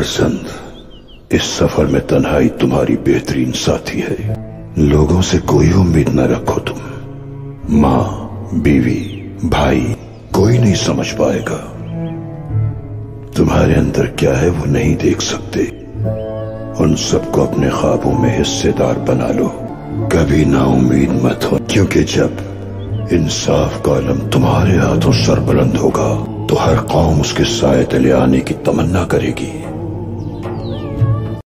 फर्जंद इस सफ़र में तन्हाई तुम्हारी बेहतरीन साथी है। लोगों से कोई उम्मीद न रखो तुम। माँ, बीवी, भाई, कोई नहीं समझ पाएगा। तुम्हारे अंदर क्या है वो नहीं देख सकते। उन सबको अपने ख्वाबों में हिस्सेदार बना लो। कभी ना उम्मीद मत हो, क्योंकि जब इंसाफ का आलम तुम्हारे हाथों सरबुलंद होगा तो हर कौम उसके साय तले आने की तमन्ना करेगी।